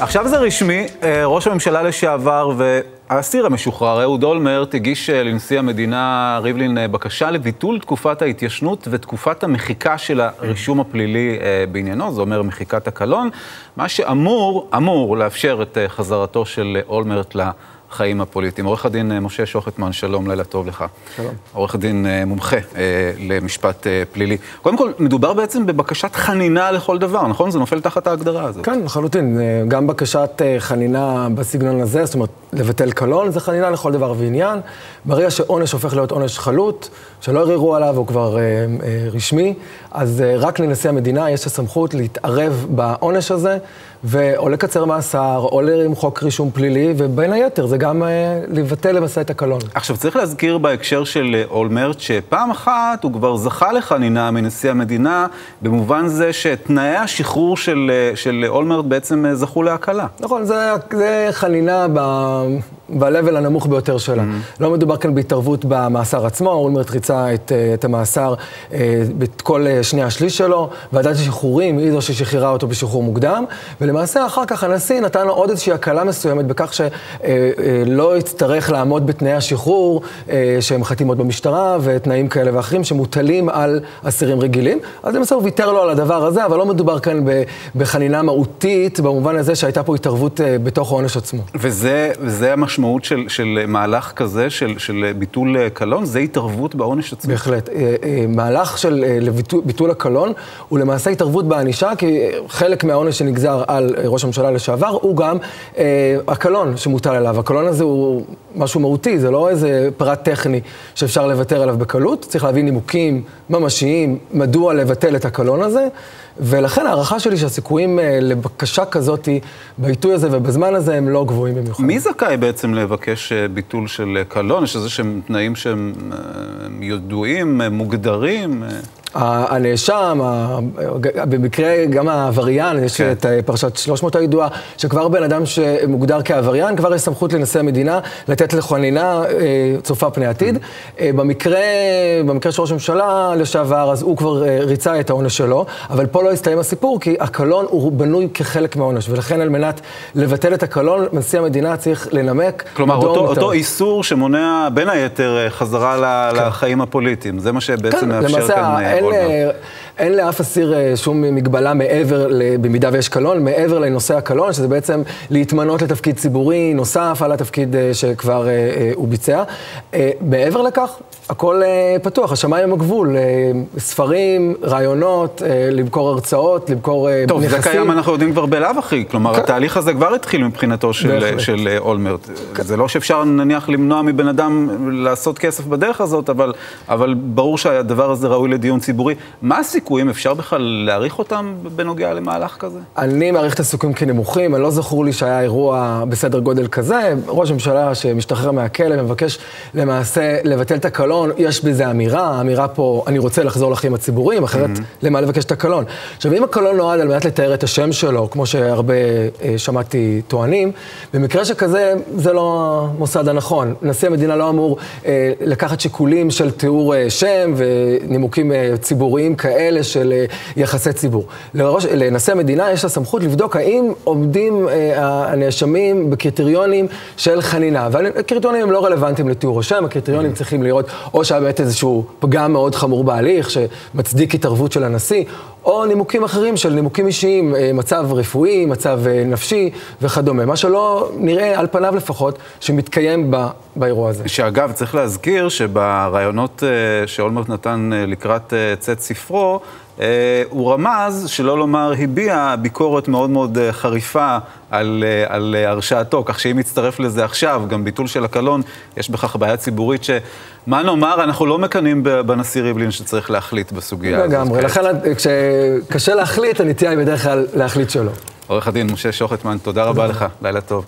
עכשיו זה רשמי, אה, ראש הממשלה לשעבר והאסיר המשוחרר, אהוד אולמרט, הגיש אה, לנשיא המדינה ריבלין אה, בקשה לביטול תקופת ההתיישנות ותקופת המחיקה של הרישום הפלילי בעניינו, זה אומר מחיקת הקלון, מה שאמור, אמור לאפשר את חזרתו של אולמרט ל... החיים הפוליטיים. עורך הדין אה, משה שוחטמן, שלום, לילה טוב לך. שלום. עורך הדין אה, מומחה אה, למשפט פלילי. קודם כל, מדובר בעצם בבקשת חנינה לכל דבר, נכון? זה נופל תחת ההגדרה הזאת. כן, לחלוטין. גם בקשת חנינה בסגנון הזה, זאת אומרת, לבטל קלון, זה חנינה לכל דבר ועניין. ברגע שעונש הופך להיות עונש חלוט, שלא ערערו עליו, הוא כבר אה, אה, רשמי, אז אה, רק לנשיא המדינה יש הסמכות להתערב בעונש הזה, או לקצר מאסר, או למחוק רישום פלילי, ובין היתר זה גם אה, לבטל למעשה את הקלון. עכשיו, צריך להזכיר בהקשר של אה, אולמרט, שפעם אחת הוא כבר זכה לחנינה מנשיא המדינה, במובן זה שתנאי השחרור של, אה, של אולמרט בעצם אה, זכו להקלה. נכון, זה, זה חנינה ב... Um, ב-level הנמוך ביותר שלה. Mm-hmm. לא מדובר כאן בהתערבות במאסר עצמו, אולמרט ריצה את, אה, את המאסר את כל שני השליש שלו, ועדת השחרורים היא זו ששחררה אותו בשחרור מוקדם, ולמעשה אחר כך הנשיא נתן לו עוד איזושהי הקלה מסוימת בכך שלא יצטרך לעמוד בתנאי השחרור, שהם חתימות במשטרה ותנאים כאלה ואחרים שמוטלים על אסירים רגילים. אז למעשה הוא ויתר לו על הדבר הזה, אבל לא מדובר כאן בחנינה מהותית, במובן הזה שהייתה פה התערבות בתוך העונש עצמו. וזה המשמעות. המשמעות של, של מהלך כזה, של, של ביטול אה, קלון, זה התערבות בעונש עצמו. בהחלט. אה, אה, מהלך של ביטול הקלון הוא למעשה התערבות בענישה, כי חלק מהעונש שנגזר על ראש הממשלה לשעבר הוא גם הקלון שמוטל עליו. הקלון הזה הוא משהו מהותי, זה לא איזה פרט טכני שאפשר לוותר עליו בקלות, צריך להביא נימוקים ממשיים מדוע לבטל את הקלון הזה. ולכן ההערכה שלי שהסיכויים לבקשה כזאת בעיתוי הזה ובזמן הזה הם לא גבוהים במיוחד. מי זכאי בעצם לבקש אה, ביטול של קלון? יש איזה שהם תנאים שהם אה, ידועים, אה, מוגדרים? הנאשם, במקרה גם העבריין, יש כן. את פרשת 300 הידועה, שכבר בן אדם שמוגדר כעבריין, כבר יש סמכות לנשיא המדינה לתת לחנינה צופה פני עתיד. Mm-hmm. במקרה, במקרה של ראש הממשלה לשעבר, אז הוא כבר ריצה את העונש שלו, אבל פה לא הסתיים הסיפור, כי הקלון הוא בנוי כחלק מהעונש, ולכן על מנת לבטל את הקלון, נשיא המדינה צריך לנמק. כלומר, אותו, אותו איסור שמונע בין היתר חזרה כן. לחיים הפוליטיים, זה מה שבעצם כן, מאפשר למעשה, כאן... אין, É, אין לאף אסיר אה, שום מגבלה מעבר, במידה ויש קלון, מעבר לנושא הקלון, שזה בעצם להתמנות לתפקיד ציבורי נוסף על התפקיד אה, שכבר אה, הוא ביצע. מעבר לכך, הכל פתוח, השמיים הם הגבול. ספרים, רעיונות, למכור הרצאות, למכור נכסים. טוב, זה קיים, אנחנו יודעים כבר בלאו הכי. כלומר, כן. התהליך הזה כבר התחיל מבחינתו של, של אולמרט. כן. זה לא שאפשר נניח למנוע מבן אדם לעשות כסף בדרך הזאת, אבל, אבל ברור שהדבר הזה ראוי לדיון ציבורי. מה הסיכויים, אפשר בכלל להעריך אותם בנוגע למהלך כזה? אני מעריך את הסיכויים כנמוכים, אני לא זכור לי שהיה אירוע בסדר גודל כזה. ראש הממשלה שמשתחרר מהכלא מבקש למעשה לבטל את הקלון, יש בזה אמירה, האמירה פה, אני רוצה לחזור לחיים הציבוריים, אחרת mm-hmm. למה לבקש את הקלון? עכשיו, אם הקלון נועד על מנת לתאר את השם שלו, כמו שהרבה אה, שמעתי טוענים, במקרה שכזה, זה לא המוסד הנכון. נשיא המדינה לא אמור אה, לקחת שיקולים של תיאור אה, שם ונימוקים אה, ציבוריים כאלה של אה, יחסי ציבור. לראש, לנשיא המדינה יש הסמכות לבדוק האם עומדים אה, הנאשמים בקריטריונים של חנינה. והקריטריונים הם לא רלוונטיים לתיאור השם, הקריטריונים mm-hmm. צריכים להיות או שהיה באמת איזשהו פגם מאוד חמור בהליך, שמצדיק התערבות של הנשיא, או נימוקים אחרים של נימוקים אישיים, אה, מצב רפואי, מצב אה, נפשי וכדומה. מה שלא נראה, על פניו לפחות, שמתקיים ב, באירוע הזה. שאגב, צריך להזכיר שברעיונות אה, שאולמרט נתן לקראת צאת ספרו, הוא רמז, שלא לומר הביע, ביקורת מאוד מאוד חריפה על, על הרשעתו, כך שאם יצטרף לזה עכשיו, גם ביטול של הקלון, יש בכך בעיה ציבורית ש... מה נאמר, אנחנו לא מקנאים בנשיא ריבלין שצריך להחליט בסוגיה הזאת. לגמרי, לכן כשקשה להחליט, הנטייה היא בדרך כלל להחליט שלא. עורך הדין משה שוחטמן, תודה רבה לך, לילה טוב.